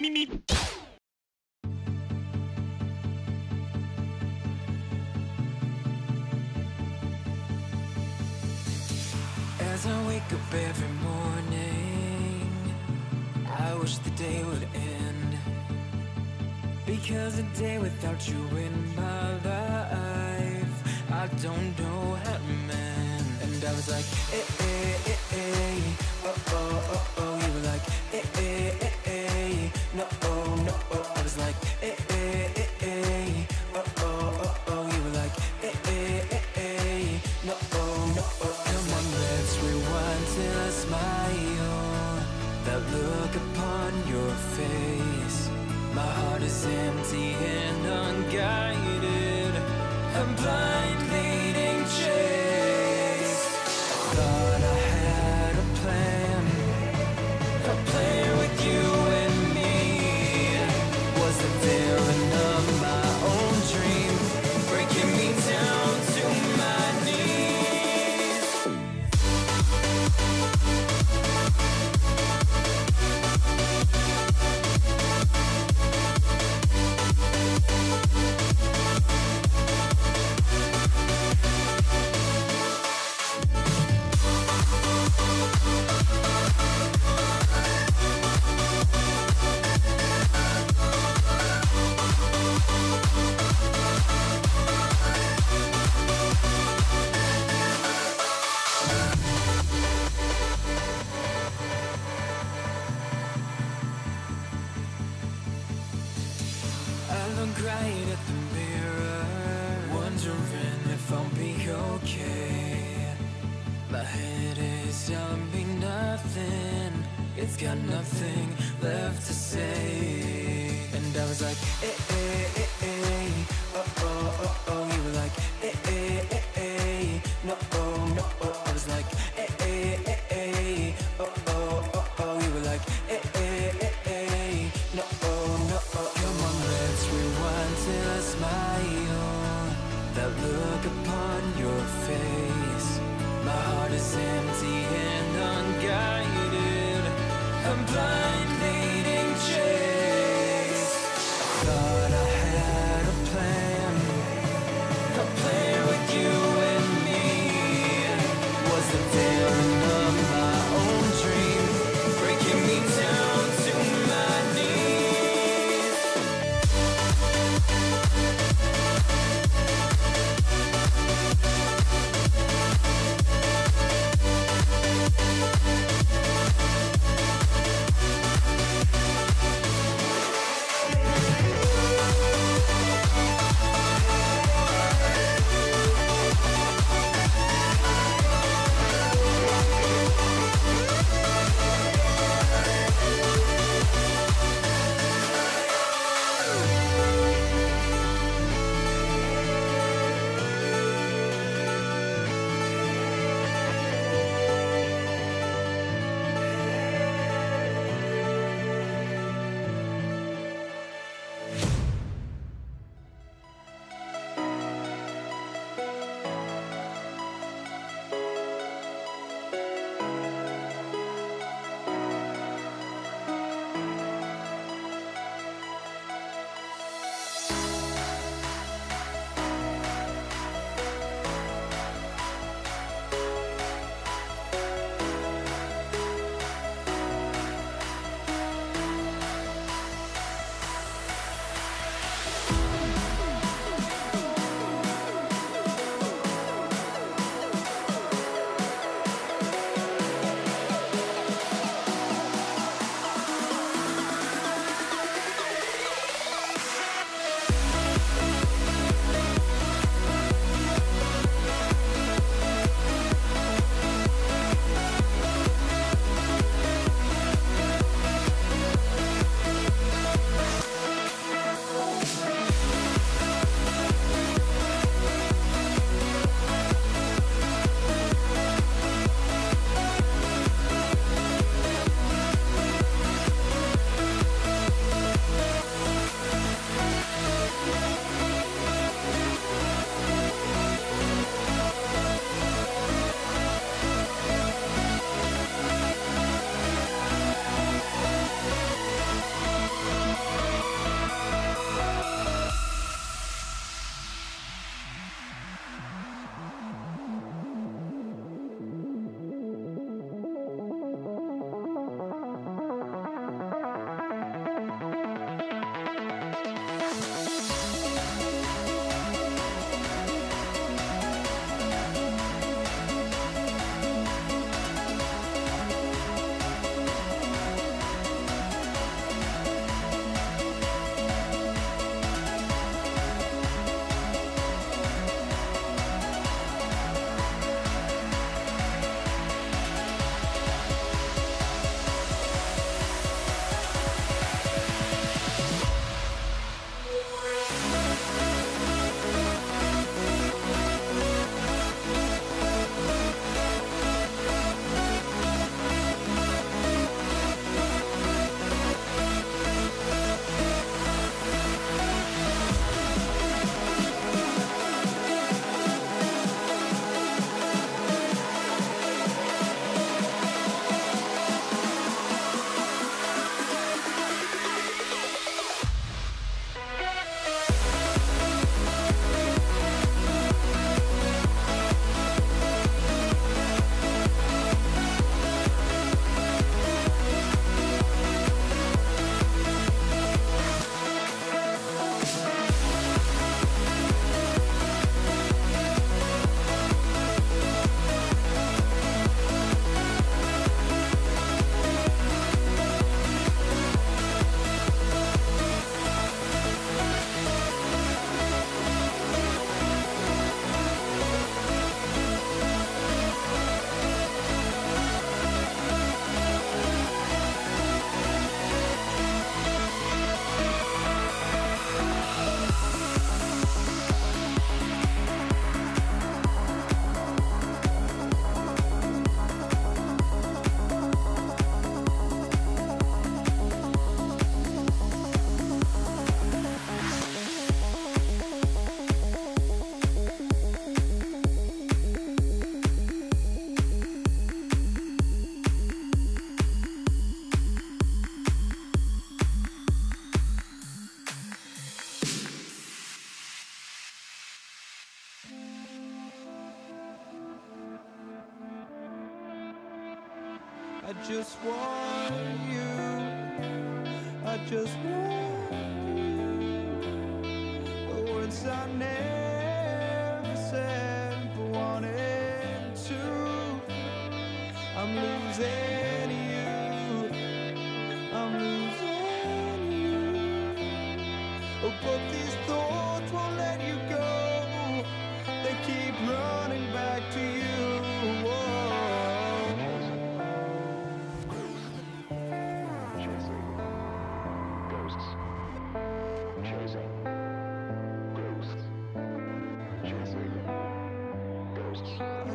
Mimi. As I wake up every morning, I wish the day would end. Because a day without you in my life, I don't know how to mend. And I was like, eh, eh, eh, eh. empty and unguided. I'm blind. won't be okay. My head is telling me nothing. It's got nothing left to say. And I was like, eh, eh, eh is empty and unguided. I'm blind.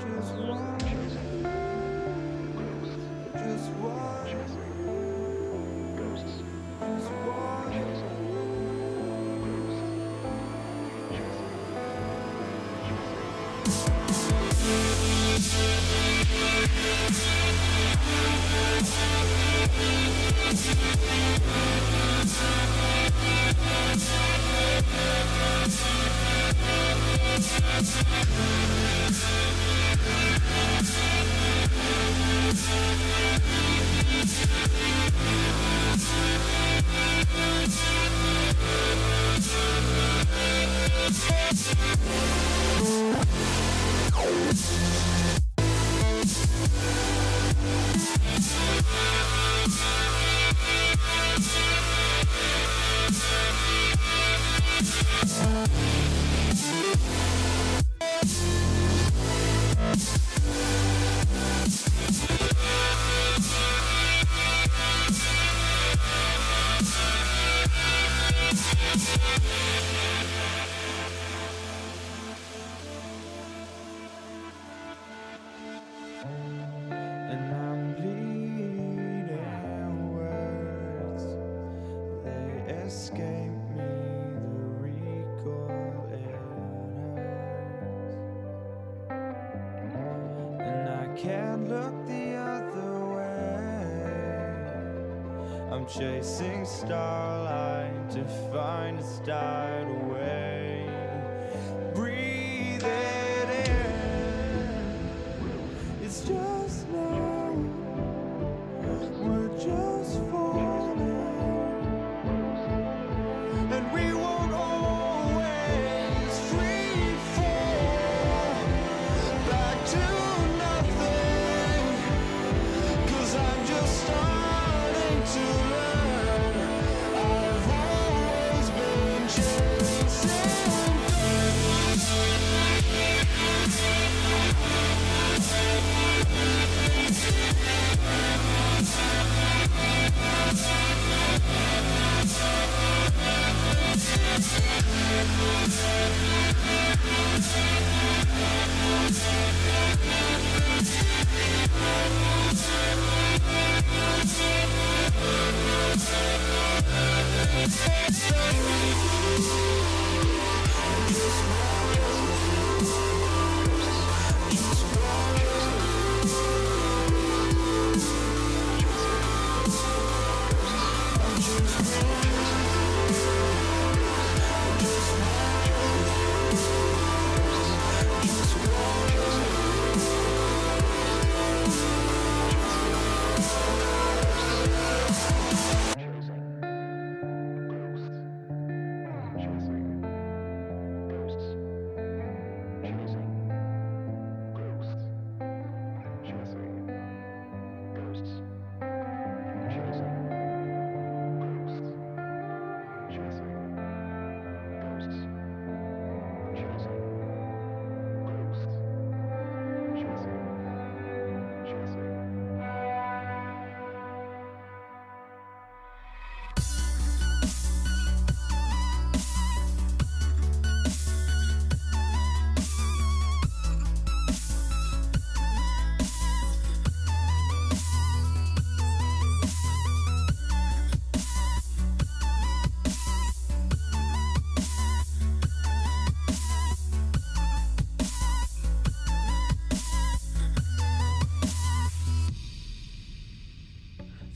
just one. escape me the recoil it and I can't look the other way. I'm chasing starlight to find it's died away. Breathe it in. It's just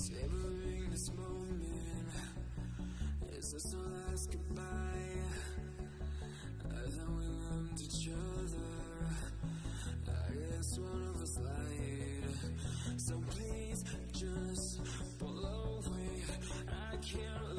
Savoring this moment. Is this our last goodbye? I thought we loved each other. I guess one of us lied. So please just pull away. I can't